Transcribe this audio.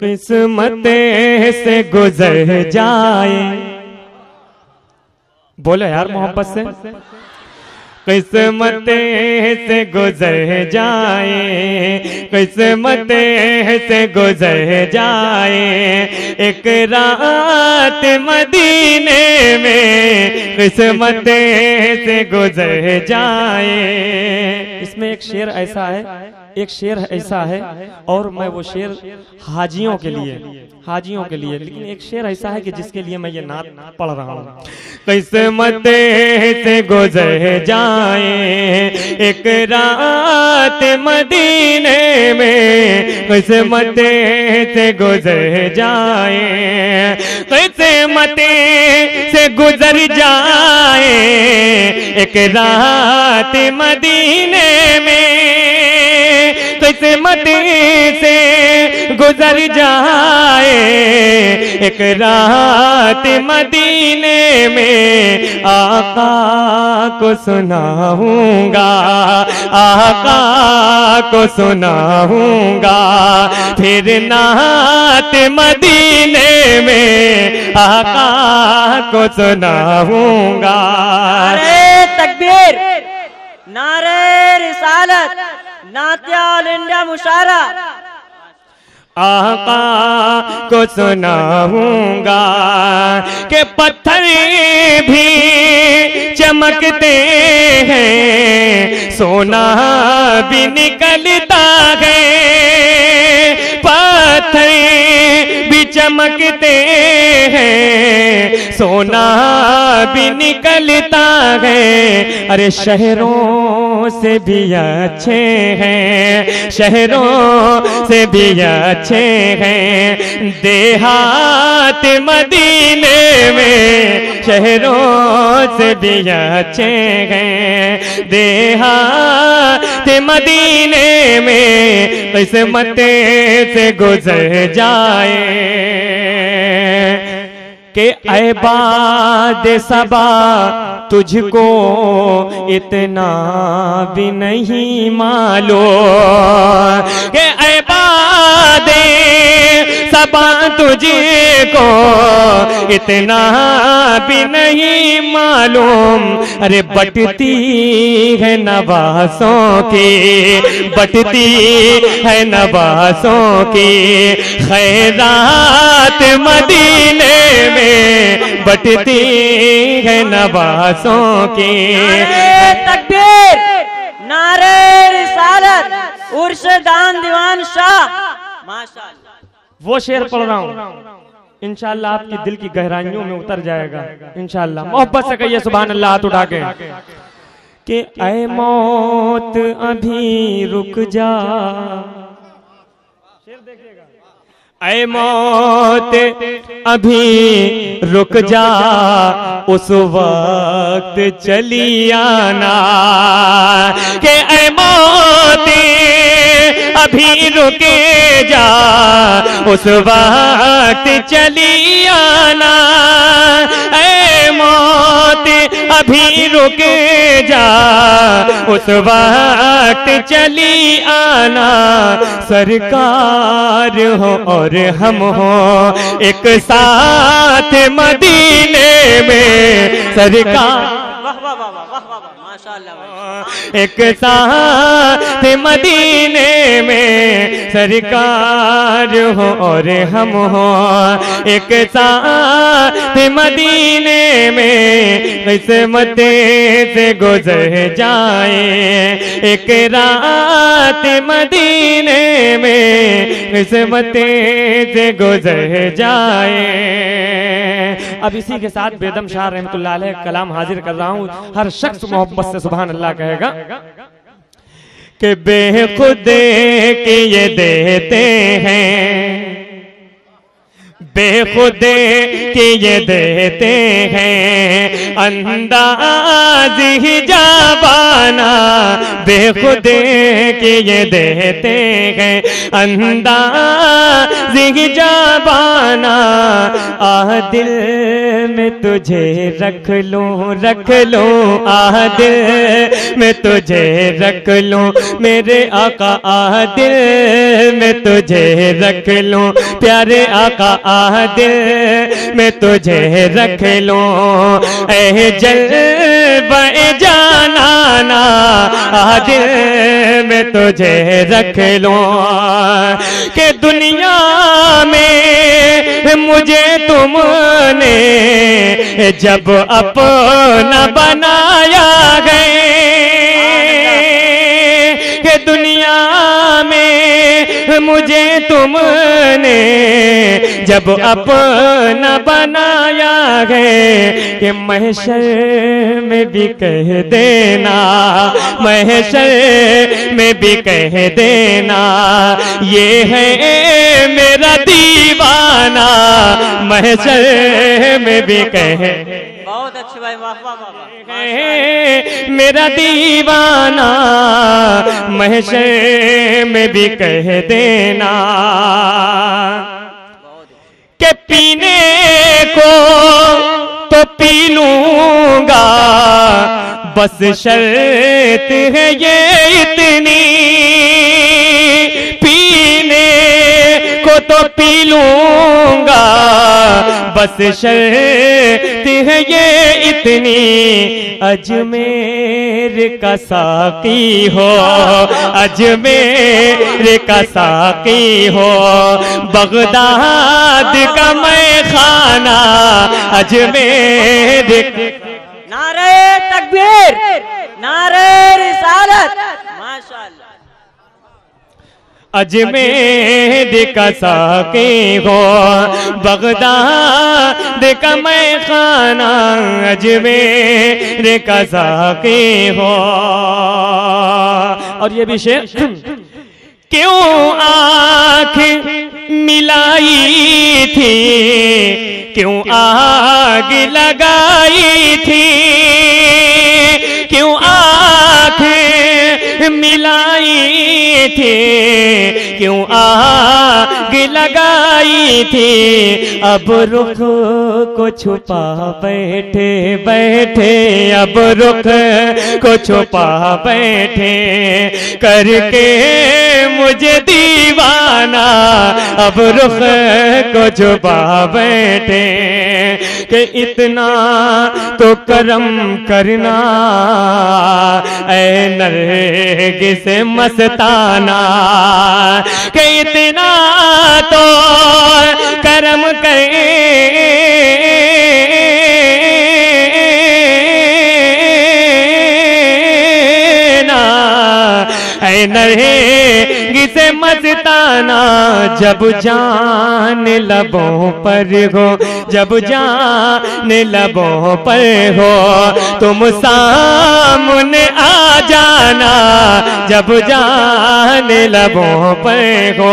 किस्मत से गुजर जाए। बोलो यार मोहब्बत से। किस्मत से गुजर जाए, किस्मत से गुजर जाए। एक रात मदीने में किस्मत से गुजर जाए। इसमें एक शेर ऐसा है, एक शेर ऐसा है, और मैं वो शेर हाजियों के लिए हाजियों के लिए लेकिन एक शेर ऐसा है कि जिसके लिए मैं ये नात पढ़ रहा हूँ। किस्मत से गुजर जाए एक रात मदीने में किस्मत से गुजर जाए कैसे किस्मत से गुजर जाए एक रात मदीने में किस्मत से गुजर जाए। एक रात मदीने में आका को सुनाऊँगा, आका को सुनाऊँगा। फिर नात मदीने में आका को सुनाऊँगा। अरे तकबीर, नारे रिसालत। नात्या ऑल इंडिया मुशारा। आका को सुनाऊँगा के पत्थर भी चमकते हैं, सोना भी निकलता है, पत्थर भी चमकते हैं, सोना भी निकलता है। अरे शहरों से भी अच्छे हैं, शहरों से भी अच्छे हैं। देहात मदीने में शहरों से भी अच्छे हैं। देहात मदीने में किस्मत से गुजर जाए। के ऐबाद सबा तुझको इतना भी नहीं मालो के ऐबाद सबा तुझको इतना भी नहीं मालूम। अरे बटती है नवासों की, बटती है नवासों की। खैरात मदीने में बटती है नवासों की। नारे तकबीर नारे रिसालत उर्शदान दीवान शाह। वो शेर पढ़ रहा हूँ। इंशाल्लाह आपकी दिल की गहराइयों में उतर जाएगा। इंशाल्लाह। मोहब्बत से कहिए सुबह अल्लाह हाथ उठा के। कि ऐ मौत अभी रुक जा। ऐ मौत अभी रुक जा। उस वक्त चली आना। के ऐ मौत अभी रुके जा, उस वक्त चली आना। ऐ मौत अभी रुके जा, उस वक्त चली आना। सरकार हो और हम हो, एक साथ मदीने में। सरकार वाह वाह वाह वाह वाह वाह वाह माशाल्लाह भाई। एक साथ मदीने में सरकार हो और हम हो। एक साथ मदीने में किस्मत से गुजर जाए। एक रात मदीने में किस्मत से गुजर जाए। अब इसी के साथ बेदम शाह अलैह कलाम हाजिर कर रहा हूँ। हर शख्स मोहब्बत से सुबह अल्लाह। कहेगा कि बेखुदे के ये देते हैं। बेखुदे के ये देते हैं। अंदाज ही जाबाना, बेखुदे के ये देते हैं। अंदाज ही जाबाना, आह दिल में तुझे रख लो रख लो, आह दिल में तुझे रख लो। मेरे आका, आह दिल में तुझे रख लो। प्यारे आका आह दिल में तुझे रख लो। ए जल जाना ना दिल में तुझे रख लो। के दुनिया में मुझे तुमने जब अपना बनाया गए मुझे तुमने जब अपना बनाया गए कि महशर में भी कह देना, महशर में भी कह देना, ये है मेरा दीवाना, महशर में भी कह बहुत अच्छे भाई वाह वाह वाह मेरा दीवाना महशर में भी कह देना के पीने को तो पी लूँगा। बस शर्त है ये इतनी पीने को तो पी लूँगा। बस शर्त है ये इतनी अजमेर का साकी हो, अजमेर का साकी हो। बगदाद का मैं खाना अजमेर। नारे तकबीर, नारे रिसालत, माशाल्लाह। अजमेर का साकी हो बगदाद का मैं खाना अजमेर का साकी हो और ये भी शेर क्यों आँख मिलाई थी? क्यों आग लगाई थी? क्यों आँख मिलाई थी, क्यों आग लगाई थी? अब रुख को छुपा बैठे बैठे, अब रुख को छुपा बैठे करके मुझे दीवाना। अब रुख को छुपा बैठे कि इतना तो करम करना। ऐ नरगिस से मस्ताना के इतना तो करम करना ना। नरगिस से मस्ताना जब जान लबों पर हो, जब जान लबों पर हो, तुम सामने आ जाना, जब जान लबों पर हो।